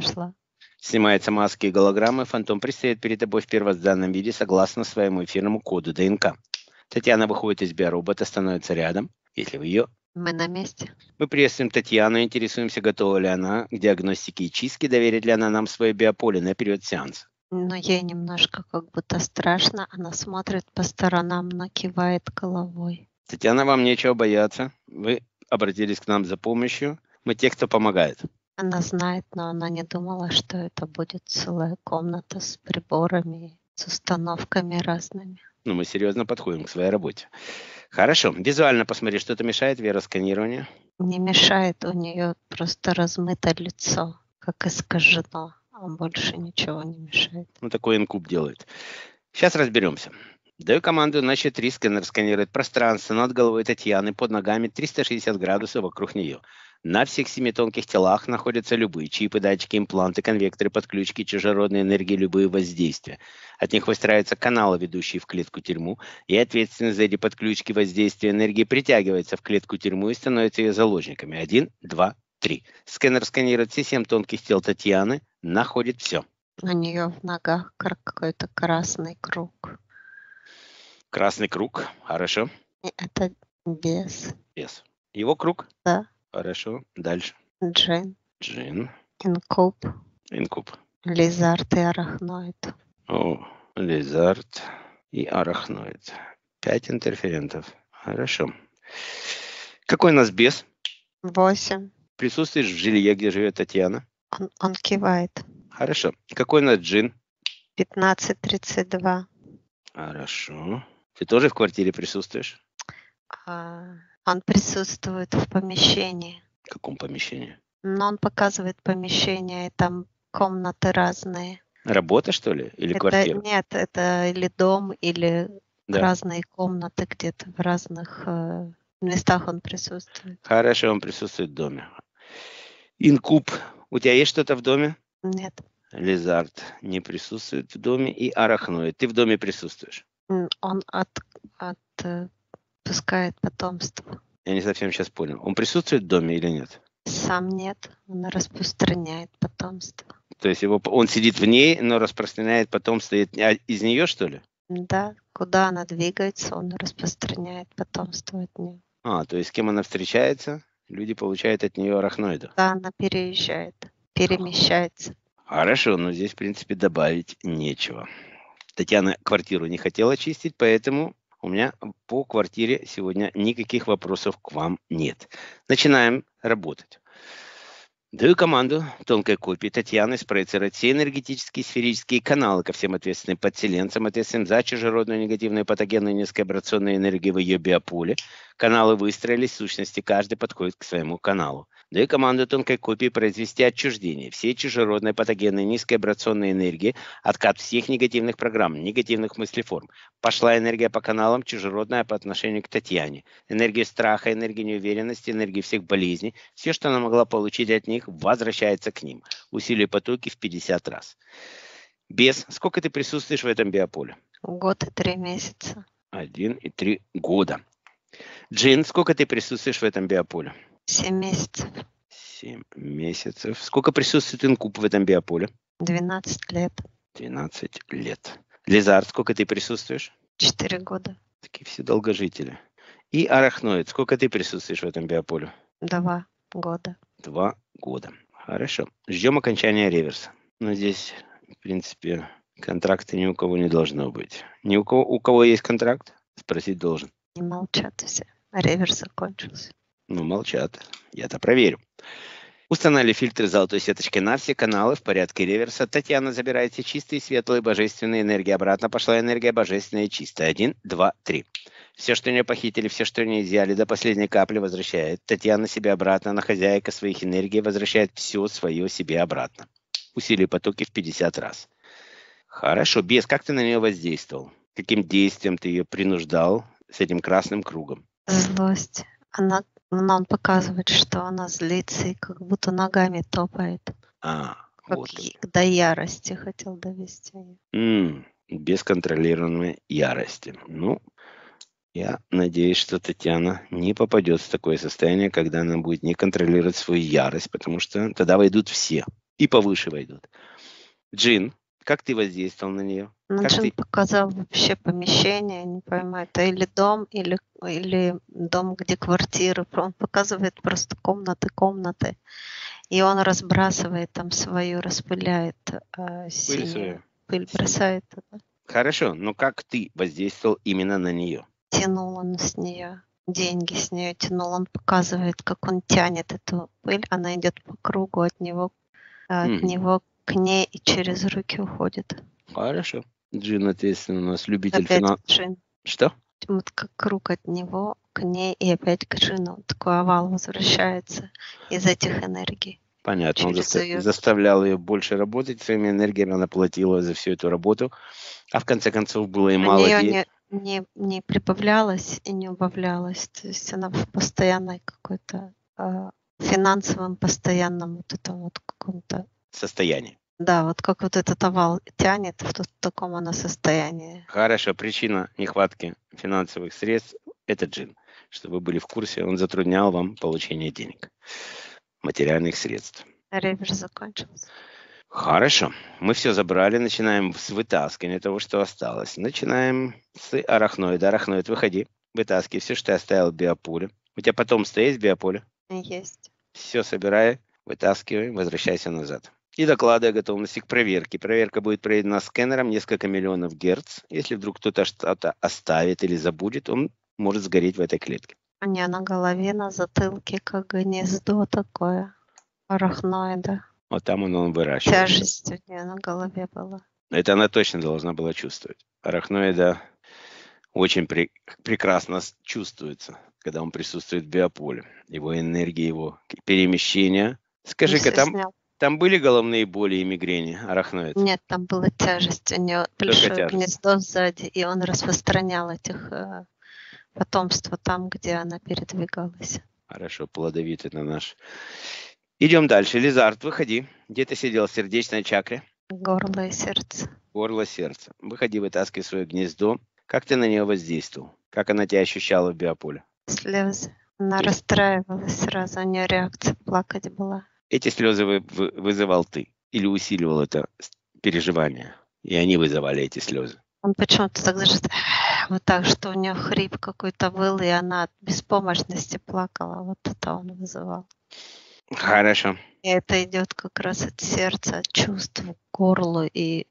Нашла. Снимаются маски и голограммы, фантом предстает перед тобой в первозданном виде согласно своему эфирному коду ДНК. Татьяна выходит из биоробота, становится рядом, если вы ее. Мы на месте. Мы приветствуем Татьяну, интересуемся, готова ли она к диагностике и чистке, доверит ли она нам свое биополе на период сеанса. Но ей немножко как будто страшно. Она смотрит по сторонам, но кивает головой. Татьяна, вам нечего бояться. Вы обратились к нам за помощью. Мы те, кто помогает. Она знает, но она не думала, что это будет целая комната с приборами, с установками разными. Ну, мы серьезно подходим к своей работе. Хорошо. Визуально посмотри, что-то мешает веросканирование? Не мешает, у нее просто размыто лицо, как искажено, а больше ничего не мешает. Ну, такой инкуб делает. Сейчас разберемся. Даю команду на счет 3, сканер сканирует пространство над головой Татьяны, под ногами 360 градусов вокруг нее. На всех семи тонких телах находятся любые чипы, датчики, импланты, конвекторы, подключки, чужеродные энергии, любые воздействия. От них выстраиваются каналы, ведущие в клетку-тюрьму, и ответственность за эти подключки воздействия энергии притягивается в клетку-тюрьму и становится ее заложниками. Один, два, три. Сканер сканирует все семь тонких тел Татьяны, находит все. У нее в ногах какой-то красный круг. Красный круг. Хорошо. Это без. Без. Его круг? Да. Хорошо. Дальше. Джин. Джин. Инкуб. Инкуб. Лизард и арахноид. О, лизард и арахноид. Пять интерферентов. Хорошо. Какой у нас бес? Восемь. Присутствуешь в жилье, где живет Татьяна? Он, он кивает. Хорошо. Какой у нас джин? Пятнадцать тридцать два. Хорошо. Ты тоже в квартире присутствуешь? А, он присутствует в помещении. В каком помещении? Но он показывает помещение, и там комнаты разные. Работа, что ли? Или это, квартира? Нет, это или дом, или Да. разные комнаты где-то в разных э, местах он присутствует. Хорошо, он присутствует в доме. Инкуб. У тебя есть что-то в доме? Нет, Лизард не присутствует в доме. И арахноид. Ты в доме присутствуешь? Он от, отпускает потомство. Я не совсем сейчас понял. Он присутствует в доме или нет? Сам нет, он распространяет потомство. То есть его, он сидит в ней, но распространяет потомство из- а, из нее, что ли? Да, куда она двигается, он распространяет потомство от нее. А, то есть с кем она встречается, люди получают от нее арахноида. Да, она переезжает, перемещается. Хорошо, но здесь, в принципе, добавить нечего. Татьяна квартиру не хотела чистить, поэтому у меня по квартире сегодня никаких вопросов к вам нет. Начинаем работать. Даю команду тонкой копии Татьяны спроецировать все энергетические сферические каналы ко всем ответственным подселенцам, ответственным за чужеродную негативную патогенную низковибрационную энергию в ее биополе. Каналы выстроились, сущности, каждый подходит к своему каналу. Даю команду тонкой копии произвести отчуждение всей чужеродной патогенной низковибрационной энергии, откат всех негативных программ, негативных мыслеформ. Пошла энергия по каналам, чужеродная по отношению к Татьяне. Энергия страха, энергия неуверенности, энергия всех болезней. Все, что она могла получить от них, возвращается к ним. Усилие потоки в 50 раз. Без. Сколько ты присутствуешь в этом биополе? Год и три месяца. Один и три года. Джин, сколько ты присутствуешь в этом биополе? Семь месяцев. Семь месяцев. Сколько присутствует инкуб в этом биополе? Двенадцать лет. 12 лет. Лизард, сколько ты присутствуешь? Четыре года. Такие все долгожители. И арахноид, сколько ты присутствуешь в этом биополе? Два года. Два года. Хорошо. Ждем окончания реверса. Но здесь, в принципе, контракта ни у кого не должно быть. Ни у кого, у кого есть контракт, спросить должен. Не молчат все. Реверс закончился. Ну, молчат. Я-то проверю. Установили фильтры золотой сеточки на все каналы в порядке реверса. Татьяна, забирайте чистые, светлые, божественные энергии. Обратно пошла энергия божественная и чистая. Один, два, три. Все, что не похитили, все, что не изъяли, до последней капли возвращает. Татьяна себе обратно, на хозяйка своих энергий, возвращает все свое себе обратно. Усилие потоки в 50 раз. Хорошо. Бес, как ты на нее воздействовал? Каким действием ты ее принуждал с этим красным кругом? Злость. Она нам показывает, что она злится и как будто ногами топает. А, Как вот. до ярости хотел довести её. М, без контролируемой ярости. Ну, я надеюсь, что Татьяна не попадет в такое состояние, когда она будет не контролировать свою ярость, потому что тогда войдут все. и повыше войдут. Джин, как ты воздействовал на нее? Ну, как Джин ты... показал вообще помещение, не пойму, это или дом, или, или дом, где квартиры. Он показывает просто комнаты, комнаты. И он разбрасывает там свою, распыляет э, Пыль свою. Пыль бросает. Да. Хорошо, но как ты воздействовал именно на нее? Тянул он с нее деньги с нее тянул. Он показывает, как он тянет эту пыль. Она идет по кругу от него, от mm. него к ней и через руки уходит. Хорошо. Джин ответственно у нас любитель финансов. Джин. Что? Вот как круг от него к ней и опять к Джину. Такой овал возвращается из этих энергий. Понятно. Он заста- ее... заставлял ее больше работать своими энергиями, она платила за всю эту работу. А в конце концов было и мало денег не, не прибавлялась и не убавлялась. То есть она в постоянной какой-то э, финансовом постоянном вот этом вот каком-то состоянии. Да, вот как вот этот овал тянет, в, таком она состоянии. Хорошо, причина нехватки финансовых средств – это джин. Чтобы вы были в курсе, он затруднял вам получение денег, материальных средств. Реверс закончился. Хорошо. Мы все забрали. Начинаем с вытаскивания того, что осталось. Начинаем с арахноида. Арахноид, выходи. Вытаскивай все, что ты оставил в биополе. У тебя потомство есть в биополе? Есть. Все собирай, вытаскивай, возвращайся назад. И докладывай готовности к проверке. Проверка будет проведена сканером несколько миллионов герц. Если вдруг кто-то что-то оставит или забудет, он может сгореть в этой клетке. У нее на голове, на затылке, как гнездо такое арахноида. Вот там он, он выращивает. Тяжесть у нее на голове была. Это она точно должна была чувствовать. Арахноида очень при, прекрасно чувствуется, когда он присутствует в биополе. Его энергия, его перемещение. Скажи-ка, там, там были головные боли и мигрени, арахноид? Нет, там была тяжесть. У него большое тяжесть. гнездо сзади, и он распространял этих э, потомство там, где она передвигалась. Хорошо, плодовитый на наш Идем дальше. Лизард, выходи. Где ты сидел? В сердечной чакре? Горло и сердце. Горло, сердце. Выходи, вытаскивай свое гнездо. Как ты на нее воздействовал? Как она тебя ощущала в биополе? Слезы. Она расстраивалась сразу, у нее реакция плакать была. Эти слезы вы, вы, вызывал ты? Или усиливал это переживание? И они вызывали эти слезы? Он почему-то так даже вот так, что у нее хрип какой-то был, и она от беспомощности плакала. Вот это он вызывал. Хорошо. И это идет как раз от сердца, от чувств к горлу и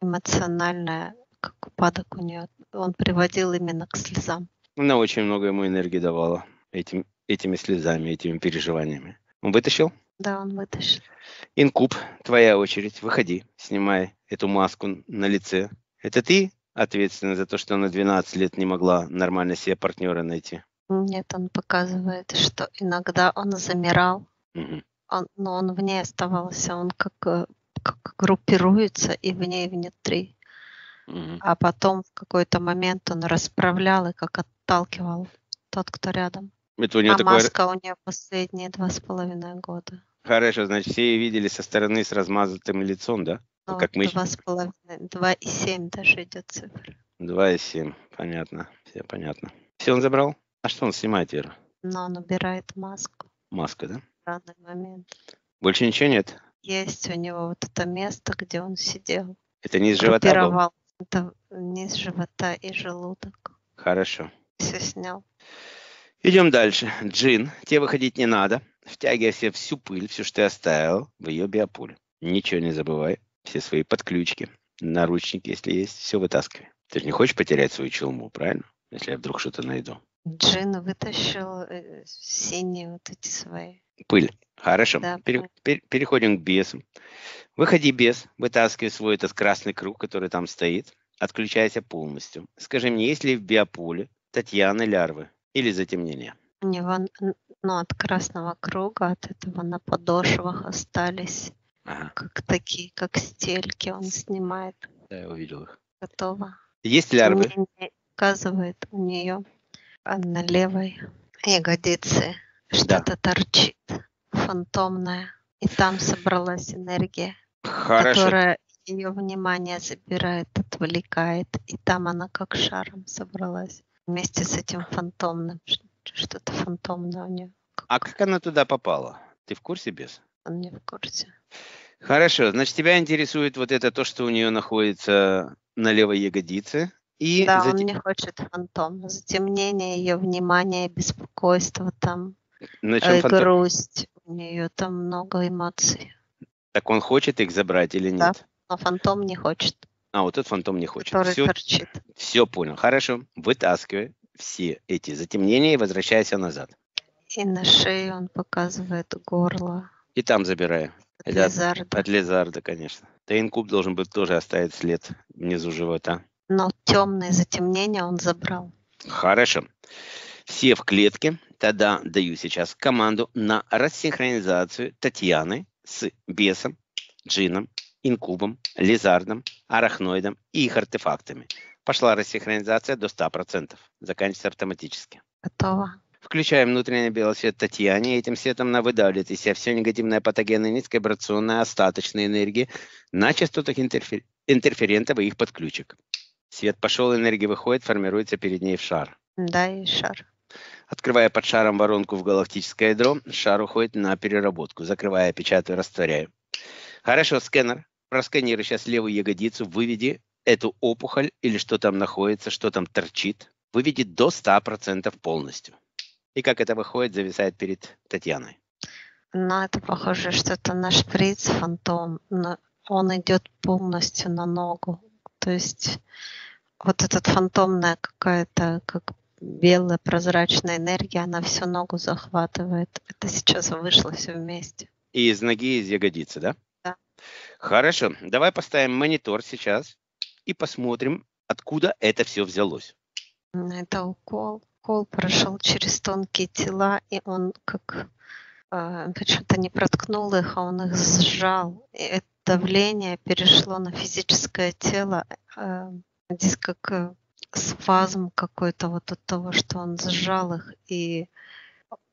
эмоциональное, как упадок у нее. Он приводил именно к слезам. Она очень много ему энергии давала этим, этими слезами, этими переживаниями. Он вытащил? Да, он вытащил. Инкуб, твоя очередь. Выходи, снимай эту маску на лице. Это ты ответственна за то, что она 12 лет не могла нормально себе партнера найти? Нет, он показывает, что иногда он замирал, он, но он в ней оставался, он как, э, как группируется и в ней внутри. mm А потом в какой-то момент он расправлял и как отталкивал тот, кто рядом. Это у нее а такое... маска у нее последние два с половиной года. Хорошо, значит, все ее видели со стороны с размазанным лицом, да? Ну, как мы... Два с половиной, два и семь даже идет цифра. Два и семь, понятно, все понятно. Все он забрал? А что он снимает, Вера? Но он убирает маску. Маска, да? данный момент. Больше ничего нет? Есть у него вот это место, где он сидел. Это низ живота был? Это низ живота и желудок. Хорошо. Все снял. Идем дальше. Джин, тебе выходить не надо. Втягивай все всю пыль, все, что ты оставил в ее биополе. Ничего не забывай. Все свои подключки, наручники, если есть, все вытаскивай. Ты же не хочешь потерять свою челму, правильно? Если я вдруг что-то найду. Джин вытащил э, синие вот эти свои Пыль. Хорошо. Да, Пере, пер, переходим к бесу. Выходи без, вытаскивай свой этот красный круг, который там стоит, отключайся полностью. Скажи мне, есть ли в биополе Татьяны лярвы или затемнение? У него, ну, от красного круга, от этого на подошвах остались ага. как такие, как стельки он снимает. Да, я увидел их. Готово. Есть лярвы? Не указывает у нее на левой ягодице что-то торчит фантомное, и там собралась энергия, Хорошо. которая ее внимание забирает, отвлекает, и там она как шаром собралась вместе с этим фантомным, что-то фантомное у нее. А как она туда попала? Ты в курсе без? Он не в курсе. Хорошо, значит, тебя интересует вот это то, что у нее находится на левой ягодице. И да, зат... он не хочет фантом. Затемнение ее внимания, беспокойство там, на чем э, фантом? грусть. У нее там много эмоций. Так он хочет их забрать или нет? Да, но фантом не хочет. А, вот этот фантом не хочет. Который все, торчит. Все понял. Хорошо. Вытаскивай все эти затемнения и возвращайся назад. И на шею он показывает горло. И там забираю. От Это лизарда. От лизарда, конечно. Тейнкуб должен был тоже оставить след внизу живота. Но темное затемнение он забрал. Хорошо. Все в клетке. Тогда даю сейчас команду на рассинхронизацию Татьяны с бесом, джином, инкубом, лизардом, арахноидом и их артефактами. Пошла рассинхронизация до 100%. Заканчивается автоматически. Готово. Включаем внутренний белый свет Татьяне. Этим светом она выдавливает из себя все негативное патогенное, низковибрационное, остаточные энергии на частотах интерфер... интерферентов и их подключек. Свет пошел, энергия выходит, формируется перед ней в шар. Да, и шар. Открывая под шаром воронку в галактическое ядро, шар уходит на переработку. Закрывая, печатаю, растворяю. Хорошо, сканер. Просканируй сейчас левую ягодицу, выведи эту опухоль или что там находится, что там торчит, выведи до 100% полностью. И как это выходит, зависает перед Татьяной. Ну, это похоже, что это наш шприц фантом. Но он идет полностью на ногу. То есть вот этот фантомная какая-то, как белая прозрачная энергия, она всю ногу захватывает. Это сейчас вышло все вместе. И из ноги, из ягодицы, да? Хорошо. Давай поставим монитор сейчас и посмотрим, откуда это все взялось. Это укол укол прошел через тонкие тела, и он как э, почему-то не проткнул их, а он их сжал. И это давление перешло на физическое тело. Э, здесь как э, спазм какой-то вот от того, что он сжал их, и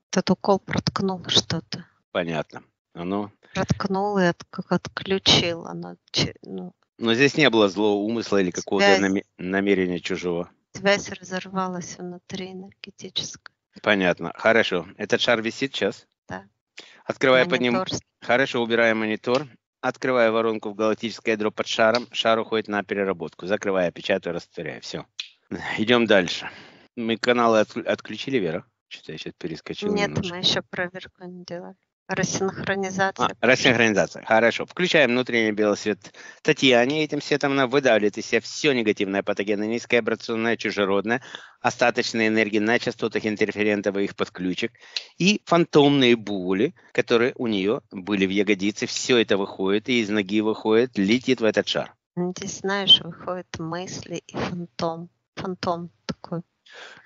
этот укол проткнул что-то. Понятно. Оно... Проткнул и от, как отключил. Оно, ну, Но здесь не было злого умысла или какого-то намерения чужого. Связь разорвалась внутри энергетическая. Понятно. Хорошо. Этот шар висит сейчас? Да. Открывая под ним... Хорошо, убираем монитор. Открывая воронку в галактическое ядро под шаром, шар уходит на переработку. Закрывая, печатаю, растворяю. Все. Идем дальше. Мы каналы отключили, Вера? Что-то я сейчас перескочил Нет, немножко. мы еще проверку не делали. Рассинхронизация. А, рассинхронизация. Хорошо. Включаем внутренний белый свет Татьяне. Этим светом она выдавливает из себя все негативное патогенное, низкоабрационное, чужеродное, остаточные энергии на частотах интерферентов и их подключек и фантомные боли, которые у нее были в ягодице. Все это выходит и из ноги выходит, летит в этот шар. Здесь, знаешь, выходят мысли и фантом. Фантом такой.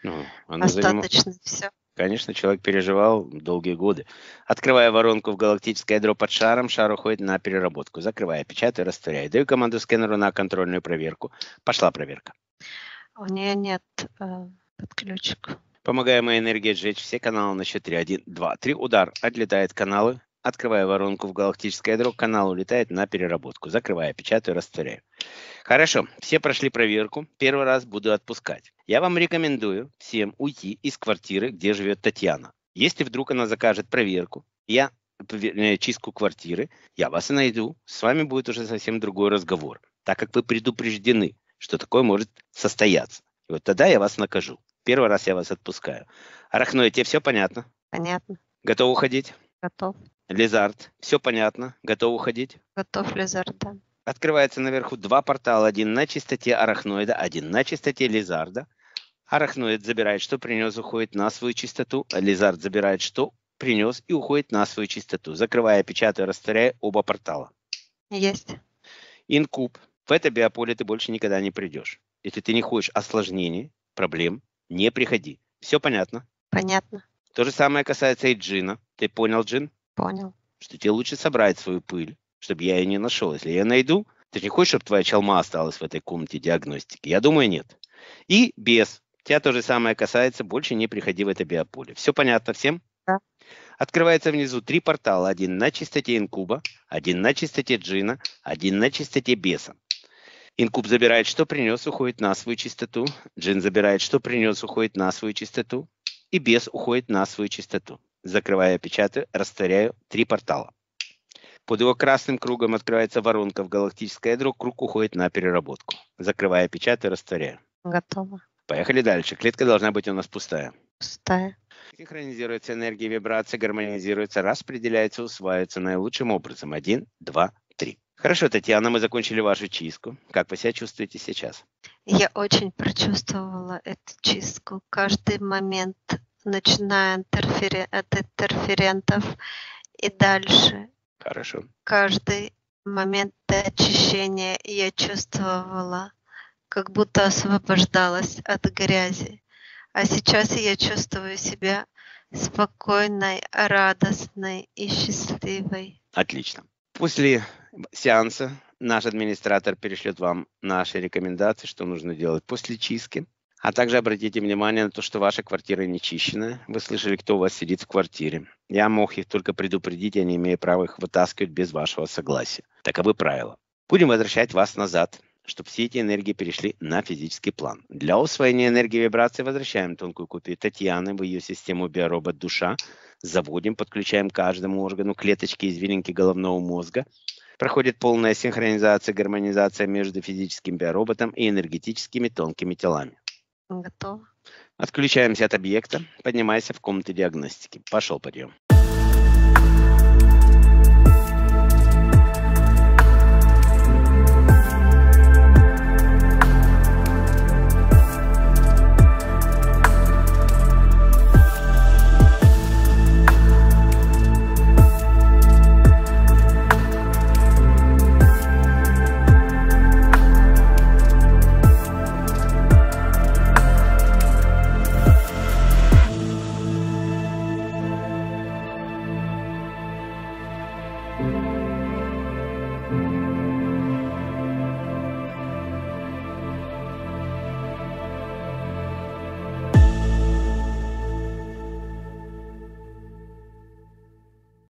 Ну, Остаточно заним... все. Конечно, человек переживал долгие годы. Открывая воронку в галактическое ядро под шаром, шар уходит на переработку. Закрывая, печатаю, растворяю. Даю команду сканеру на контрольную проверку. Пошла проверка. У нее нет э, подключек. Помогаемая энергия сжечь все каналы на счет 3. 1, 2, 3. Удар. Отлетает каналы. Открывая воронку в галактическое ядро, канал улетает на переработку. Закрывая, печатаю, растворяю. Хорошо, все прошли проверку. Первый раз буду отпускать. Я вам рекомендую всем уйти из квартиры, где живет Татьяна. Если вдруг она закажет проверку, я чистку квартиры, я вас найду, с вами будет уже совсем другой разговор, так как вы предупреждены, что такое может состояться. И вот тогда я вас накажу. Первый раз я вас отпускаю. Арахноид, тебе все понятно? Понятно. Готов уходить? Готов. Лизард, все понятно? Готов уходить? Готов, Лизард, да. Открывается наверху два портала. Один на чистоте арахноида, один на чистоте лизарда. Арахноид забирает, что принес, уходит на свою чистоту. Лизард забирает, что принес и уходит на свою чистоту. Закрывая, печатая, растворяя оба портала. Есть. Инкуб. В это биополе ты больше никогда не придешь. Если ты не хочешь осложнений, проблем, не приходи. Все понятно? Понятно. То же самое касается и Джина. Ты понял, Джин? Понял. Что тебе лучше собрать свою пыль, чтобы я ее не нашел. Если я найду, ты же не хочешь, чтобы твоя чалма осталась в этой комнате диагностики? Я думаю, нет. И без. Тебя то же самое касается, больше не приходи в это биополе. Все понятно всем? Да. Открывается внизу три портала. Один на чистоте инкуба, один на чистоте джина, один на чистоте беса. Инкуб забирает, что принес, уходит на свою чистоту. Джин забирает, что принес, уходит на свою чистоту. И бес уходит на свою чистоту закрывая, печатаю, растворяю три портала. Под его красным кругом открывается воронка в галактическое ядро, круг уходит на переработку. Закрывая печать и растворяя. Готово. Поехали дальше. Клетка должна быть у нас пустая. Пустая. Синхронизируется энергия вибрации, гармонизируется, распределяется, усваивается наилучшим образом. Один, два, три. Хорошо, Татьяна, мы закончили вашу чистку. Как вы себя чувствуете сейчас? Я очень прочувствовала эту чистку. Каждый момент, начиная интерфери... от интерферентов и дальше. Хорошо. Каждый момент очищения я чувствовала, как будто освобождалась от грязи. А сейчас я чувствую себя спокойной, радостной и счастливой. Отлично. После сеанса наш администратор перешлет вам наши рекомендации, что нужно делать после чистки. А также обратите внимание на то, что ваша квартира не чищенная. Вы слышали, кто у вас сидит в квартире. Я мог их только предупредить, я не имею права их вытаскивать без вашего согласия. Таковы правила. Будем возвращать вас назад, чтобы все эти энергии перешли на физический план. Для усвоения энергии вибрации возвращаем тонкую копию Татьяны в ее систему биоробот душа, заводим, подключаем каждому органу клеточки извилинки головного мозга, Проходит полная синхронизация, гармонизация между физическим биороботом и энергетическими тонкими телами. Готово. Отключаемся от объекта, поднимайся в комнату диагностики. Пошел подъем.